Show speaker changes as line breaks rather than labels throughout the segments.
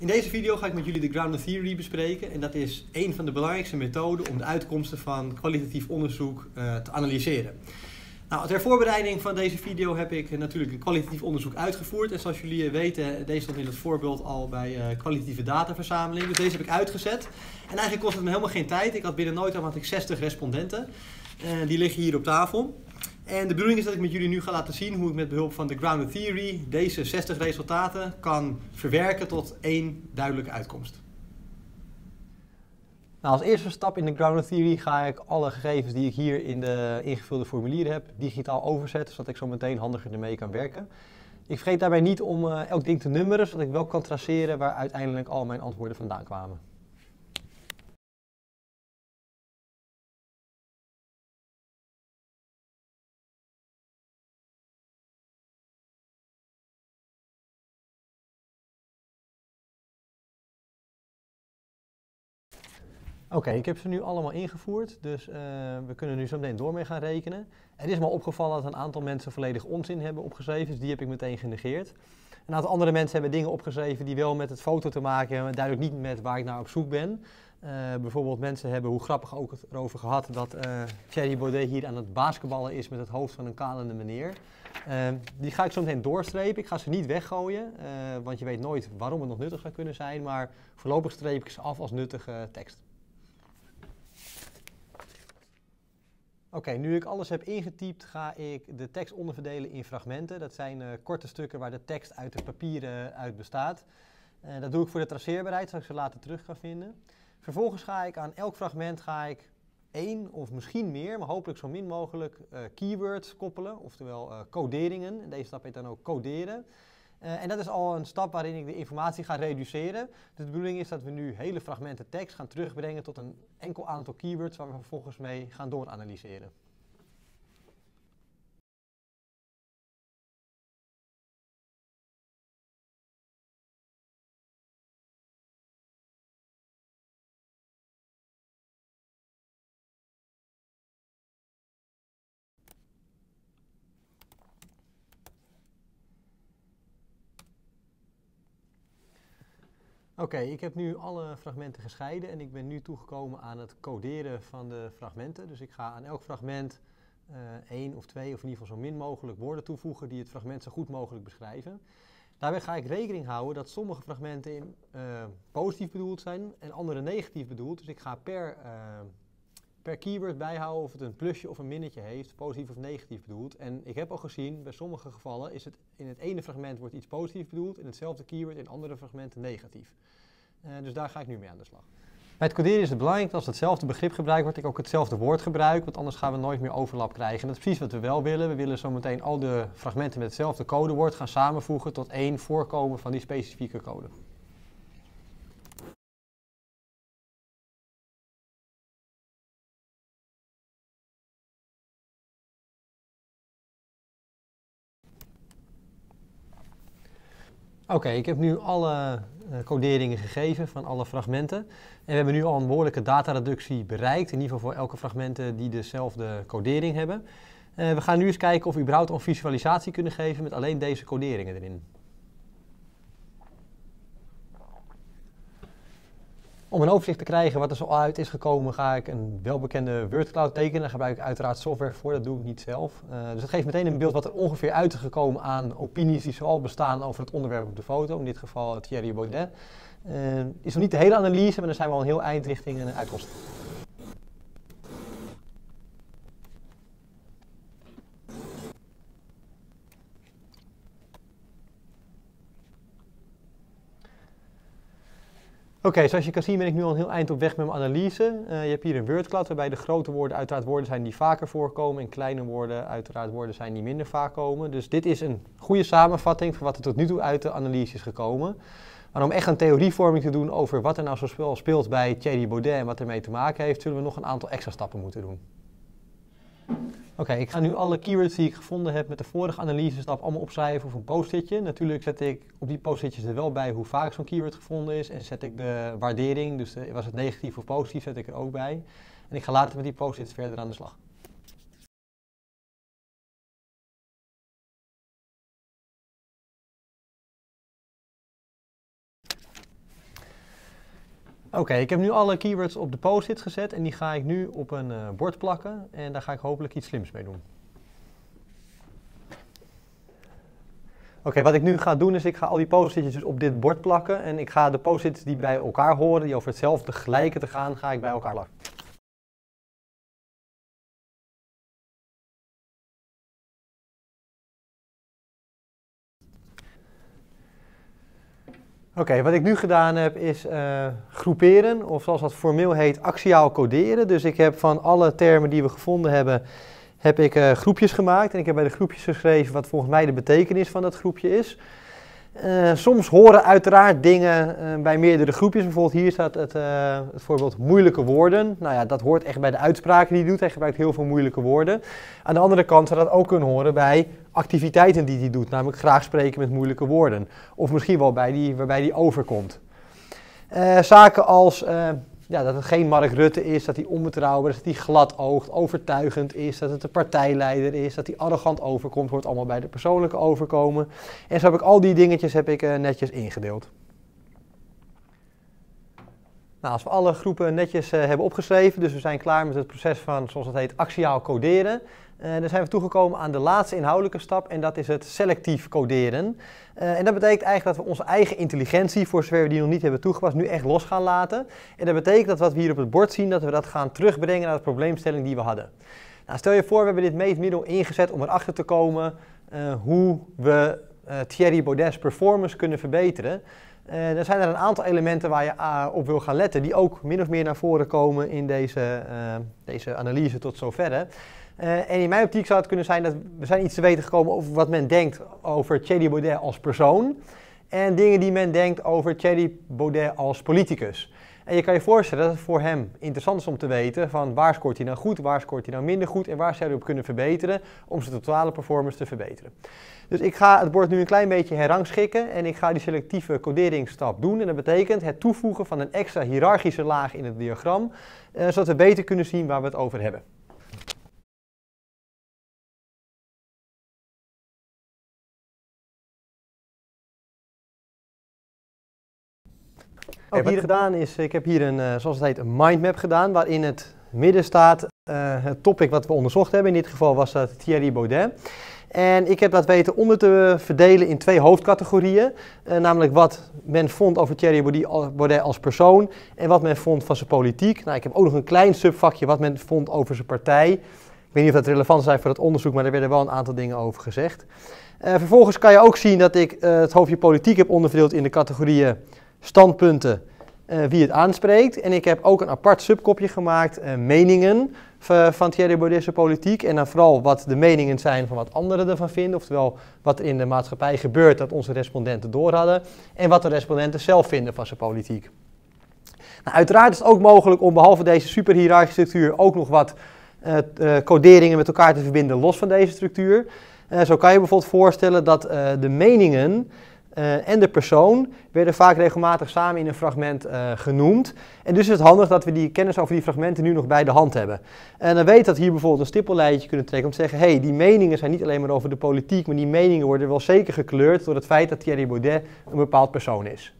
In deze video ga ik met jullie de grounded theory bespreken en dat is een van de belangrijkste methoden om de uitkomsten van kwalitatief onderzoek uh, te analyseren. Nou, ter voorbereiding van deze video heb ik natuurlijk een kwalitatief onderzoek uitgevoerd. En zoals jullie weten, deze stond in het voorbeeld al bij uh, kwalitatieve dataverzameling. Dus deze heb ik uitgezet. En eigenlijk kost het me helemaal geen tijd. Ik had binnen nooit had ik 60 respondenten. En die liggen hier op tafel. En de bedoeling is dat ik met jullie nu ga laten zien hoe ik met behulp van de Grounded Theory deze 60 resultaten kan verwerken tot één duidelijke uitkomst. Nou, als eerste stap in de Grounded Theory ga ik alle gegevens die ik hier in de ingevulde formulieren heb digitaal overzetten, zodat ik zo meteen handiger ermee kan werken. Ik vergeet daarbij niet om uh, elk ding te nummeren, zodat ik wel kan traceren waar uiteindelijk al mijn antwoorden vandaan kwamen. Oké, ik heb ze nu allemaal ingevoerd, dus uh, we kunnen nu zo meteen door mee gaan rekenen. Er is me opgevallen dat een aantal mensen volledig onzin hebben opgeschreven, dus die heb ik meteen genegeerd. Een aantal andere mensen hebben dingen opgeschreven die wel met het foto te maken hebben, maar duidelijk niet met waar ik naar op zoek ben. Uh, bijvoorbeeld mensen hebben, hoe grappig ook het erover gehad, dat uh, Thierry Baudet hier aan het basketballen is met het hoofd van een kalende meneer. die ga ik zo meteen doorstrepen. Ik ga ze niet weggooien, want je weet nooit waarom het nog nuttig zou kunnen zijn, maar voorlopig streep ik ze af als nuttige tekst. Oké, nu ik alles heb ingetypt, ga ik de tekst onderverdelen in fragmenten. Dat zijn uh, korte stukken waar de tekst uit de papieren uit bestaat. Uh, dat doe ik voor de traceerbaarheid, zodat ik ze later terug kan vinden. Vervolgens ga ik aan elk fragment ga ik één of misschien meer, maar hopelijk zo min mogelijk, keywords koppelen, oftewel coderingen. In deze stap heet dan ook coderen. Uh, en dat is al een stap waarin ik de informatie ga reduceren. Dus de bedoeling is dat we nu hele fragmenten tekst gaan terugbrengen tot een enkel aantal keywords waar we vervolgens mee gaan dooranalyseren. Oké, ik heb nu alle fragmenten gescheiden en ik ben nu toegekomen aan het coderen van de fragmenten. Dus ik ga aan elk fragment uh, één of twee of in ieder geval zo min mogelijk woorden toevoegen die het fragment zo goed mogelijk beschrijven. Daarbij ga ik rekening houden dat sommige fragmenten in, uh, positief bedoeld zijn en andere negatief bedoeld. Dus ik ga per, uh, per keyword bijhouden of het een plusje of een minnetje heeft, positief of negatief bedoeld. En ik heb al gezien, bij sommige gevallen is het in het ene fragment wordt iets positief bedoeld, in hetzelfde keyword in andere fragmenten negatief. Uh, dus daar ga ik nu mee aan de slag. Bij het coderen is het belangrijk dat als hetzelfde begrip gebruikt wordt, ik ook hetzelfde woord gebruik, want anders gaan we nooit meer overlap krijgen. En dat is precies wat we wel willen. We willen zometeen al de fragmenten met hetzelfde codewoord gaan samenvoegen tot één voorkomen van die specifieke code. Oké, ik heb nu alle uh, coderingen gegeven van alle fragmenten. En we hebben nu al een behoorlijke datareductie bereikt, in ieder geval voor elke fragmenten die dezelfde codering hebben. Uh, we gaan nu eens kijken of we überhaupt een visualisatie kunnen geven met alleen deze coderingen erin. Om een overzicht te krijgen wat er zo uit is gekomen, ga ik een welbekende WordCloud tekenen. Daar gebruik ik uiteraard software voor, dat doe ik niet zelf. Uh, dus dat geeft meteen een beeld wat er ongeveer uit is gekomen aan opinies die zoal bestaan over het onderwerp op de foto. In dit geval Thierry Baudet. Uh, is nog niet de hele analyse, maar dan zijn we al een heel eind richting een uitkomst. Oké, zoals je kan zien ben ik nu al een heel eind op weg met mijn analyse. Uh, je hebt hier een woordklad waarbij de grote woorden uiteraard woorden zijn die vaker voorkomen en kleine woorden uiteraard woorden zijn die minder vaak komen. Dus dit is een goede samenvatting van wat er tot nu toe uit de analyse is gekomen. Maar om echt een theorievorming te doen over wat er nou zo speelt bij Thierry Baudet en wat ermee te maken heeft, zullen we nog een aantal extra stappen moeten doen. Oké, ik ga nu alle keywords die ik gevonden heb met de vorige analysestap allemaal opschrijven op een post-itje. Natuurlijk zet ik op die post-itjes er wel bij hoe vaak zo'n keyword gevonden is. En zet ik de waardering, dus was het negatief of positief, zet ik er ook bij. En ik ga later met die post-its verder aan de slag. Oké, ik heb nu alle keywords op de post-it gezet en die ga ik nu op een uh, bord plakken en daar ga ik hopelijk iets slims mee doen. Oké, wat ik nu ga doen is ik ga al die post-itjes dus op dit bord plakken en ik ga de post-its die bij elkaar horen, die over hetzelfde gelijke te gaan, ga ik bij elkaar plakken. Oké, wat ik nu gedaan heb is uh, groeperen, of zoals dat formeel heet, axiaal coderen. Dus ik heb van alle termen die we gevonden hebben, heb ik uh, groepjes gemaakt. En ik heb bij de groepjes geschreven wat volgens mij de betekenis van dat groepje is. Uh, soms horen uiteraard dingen uh, bij meerdere groepjes. Bijvoorbeeld hier staat het, uh, het, voorbeeld moeilijke woorden. Nou ja, dat hoort echt bij de uitspraken die hij doet. Hij gebruikt heel veel moeilijke woorden. Aan de andere kant zou dat ook kunnen horen bij activiteiten die hij doet. Namelijk graag spreken met moeilijke woorden. Of misschien wel bij die, waarbij hij overkomt. zaken als ja, dat het geen Mark Rutte is, dat hij onbetrouwbaar is, dat hij glad oogt, overtuigend is, dat het een partijleider is, dat hij arrogant overkomt, hoort allemaal bij de persoonlijke overkomen. En zo heb ik al die dingetjes heb ik, uh, netjes ingedeeld. Nou, als we alle groepen netjes uh, hebben opgeschreven, dus we zijn klaar met het proces van, zoals het heet, axiaal coderen, dan zijn we toegekomen aan de laatste inhoudelijke stap en dat is het selectief coderen. Uh, en dat betekent eigenlijk dat we onze eigen intelligentie, voor zover we die nog niet hebben toegepast, nu echt los gaan laten. En dat betekent dat wat we hier op het bord zien, dat we dat gaan terugbrengen naar de probleemstelling die we hadden. Nou, stel je voor, we hebben dit meetmiddel ingezet om erachter te komen uh, hoe we Thierry Baudet's performance kunnen verbeteren. Uh, er zijn er een aantal elementen waar je op wil gaan letten, die ook min of meer naar voren komen in deze, deze analyse tot zover. Uh, en in mijn optiek zou het kunnen zijn dat we zijn iets te weten gekomen over wat men denkt over Thierry Baudet als persoon. En dingen die men denkt over Thierry Baudet als politicus. En je kan je voorstellen dat het voor hem interessant is om te weten van waar scoort hij nou goed, waar scoort hij nou minder goed en waar zou hij op kunnen verbeteren om zijn totale performance te verbeteren. Dus ik ga het bord nu een klein beetje herangschikken en ik ga die selectieve coderingsstap doen. En dat betekent het toevoegen van een extra hiërarchische laag in het diagram, uh, zodat we beter kunnen zien waar we het over hebben. Wat ik hier gedaan is, ik heb hier een, zoals het heet, een mindmap gedaan, waarin het midden staat uh, het topic wat we onderzocht hebben. In dit geval was dat Thierry Baudet. En ik heb dat weten onder te verdelen in twee hoofdcategorieën. Uh, namelijk wat men vond over Thierry Baudet als persoon en wat men vond van zijn politiek. Nou, ik heb ook nog een klein subvakje wat men vond over zijn partij. Ik weet niet of dat relevant is voor het onderzoek, maar er werden wel een aantal dingen over gezegd. Uh, vervolgens kan je ook zien dat ik het hoofdje politiek heb onderverdeeld in de categorieën standpunten, uh, wie het aanspreekt. En ik heb ook een apart subkopje gemaakt, uh, meningen van Thierry Baudet's politiek. En dan vooral wat de meningen zijn van wat anderen ervan vinden. Oftewel wat er in de maatschappij gebeurt dat onze respondenten door hadden. En wat de respondenten zelf vinden van zijn politiek. Nou, uiteraard is het ook mogelijk om behalve deze superhierarchische structuur ook nog wat uh, coderingen met elkaar te verbinden los van deze structuur. zo kan je bijvoorbeeld voorstellen dat de meningen uh, en de persoon werden vaak regelmatig samen in een fragment uh, genoemd. En dus is het handig dat we die kennis over die fragmenten nu nog bij de hand hebben. En dan weet dat hier bijvoorbeeld een stippellijntje kunnen trekken om te zeggen: hé, hey, die meningen zijn niet alleen maar over de politiek, maar die meningen worden wel zeker gekleurd door het feit dat Thierry Baudet een bepaald persoon is.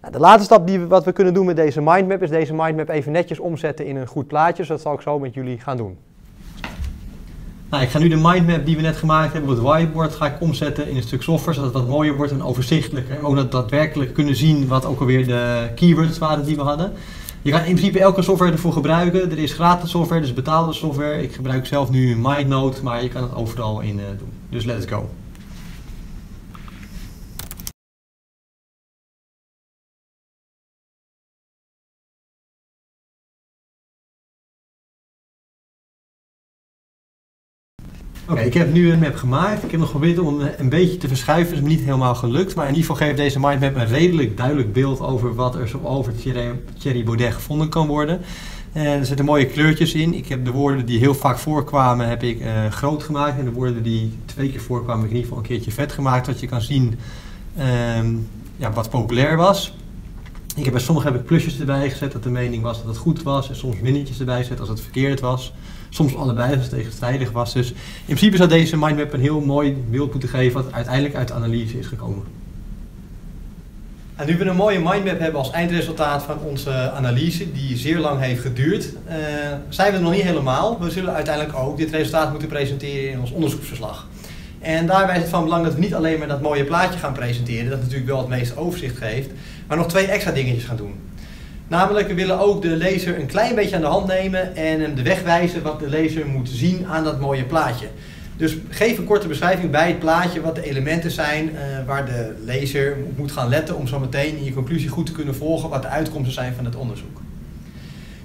Nou, de laatste stap die we, wat we kunnen doen met deze mindmap is deze mindmap even netjes omzetten in een goed plaatje. Dus dat zal ik zo met jullie gaan doen. Nou, ik ga nu de mindmap die we net gemaakt hebben op het whiteboard ga ik omzetten in een stuk software, zodat het wat mooier wordt en overzichtelijker. En ook dat daadwerkelijk kunnen zien wat ook alweer de keywords waren die we hadden. Je kan in principe elke software ervoor gebruiken. Er is gratis software, dus betaalde software. Ik gebruik zelf nu MindNote, maar je kan het overal in uh, doen. Dus let's go. Oké, okay, ik heb nu een map gemaakt. Ik heb nog geprobeerd om een beetje te verschuiven. Dat is me niet helemaal gelukt. Maar in ieder geval geeft deze mindmap een redelijk duidelijk beeld over wat er zo over Thierry, Thierry Baudet gevonden kan worden. En er zitten mooie kleurtjes in. Ik heb de woorden die heel vaak voorkwamen, heb ik uh, groot gemaakt. En de woorden die twee keer voorkwamen, heb ik in ieder geval een keertje vet gemaakt. Dat je kan zien um, ja, wat populair was. Ik heb bij sommige heb ik plusjes erbij gezet dat de mening was dat het goed was. En soms minnetjes erbij gezet als het verkeerd was soms allebei als het tegenstrijdig was. Dus in principe zou deze mindmap een heel mooi beeld moeten geven wat uiteindelijk uit de analyse is gekomen.
nu we een mooie mindmap hebben als eindresultaat van onze analyse, die zeer lang heeft geduurd, uh, zijn we er nog niet helemaal. We zullen uiteindelijk ook dit resultaat moeten presenteren in ons onderzoeksverslag. En daarbij is het van belang dat we niet alleen maar dat mooie plaatje gaan presenteren, dat natuurlijk wel het meeste overzicht geeft, maar nog twee extra dingetjes gaan doen. Namelijk, we willen ook de lezer een klein beetje aan de hand nemen en hem de weg wijzen wat de lezer moet zien aan dat mooie plaatje. Dus geef een korte beschrijving bij het plaatje wat de elementen zijn uh, waar de lezer moet gaan letten om zo meteen in je conclusie goed te kunnen volgen wat de uitkomsten zijn van het onderzoek.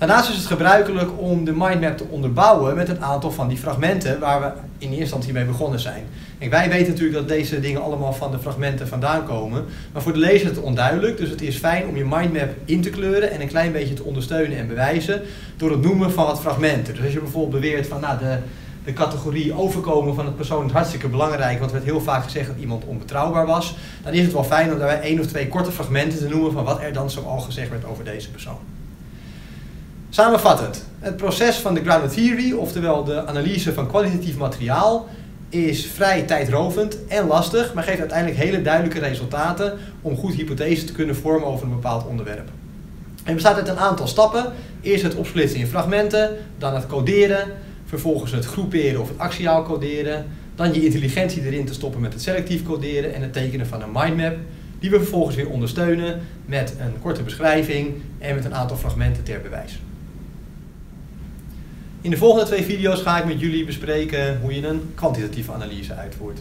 Daarnaast is het gebruikelijk om de mindmap te onderbouwen met een aantal van die fragmenten waar we in eerste instantie mee begonnen zijn. Wij weten natuurlijk dat deze dingen allemaal van de fragmenten vandaan komen, maar voor de lezer is het onduidelijk, dus het is fijn om je mindmap in te kleuren en een klein beetje te ondersteunen en bewijzen door het noemen van wat fragmenten. Dus als je bijvoorbeeld beweert van nou, de, de categorie overkomen van het persoon is hartstikke belangrijk, want er werd heel vaak gezegd dat iemand onbetrouwbaar was, dan is het wel fijn om daarbij één of twee korte fragmenten te noemen van wat er dan zoal gezegd werd over deze persoon. Samenvattend, het proces van de grounded theory, oftewel de analyse van kwalitatief materiaal, is vrij tijdrovend en lastig, maar geeft uiteindelijk hele duidelijke resultaten om goed hypothese te kunnen vormen over een bepaald onderwerp. Het bestaat uit een aantal stappen. Eerst het opsplitsen in fragmenten, dan het coderen, vervolgens het groeperen of het axiaal coderen, dan je intelligentie erin te stoppen met het selectief coderen en het tekenen van een mindmap, die we vervolgens weer ondersteunen met een korte beschrijving en met een aantal fragmenten ter bewijs. In de volgende twee video's ga ik met jullie bespreken hoe je een kwantitatieve analyse uitvoert.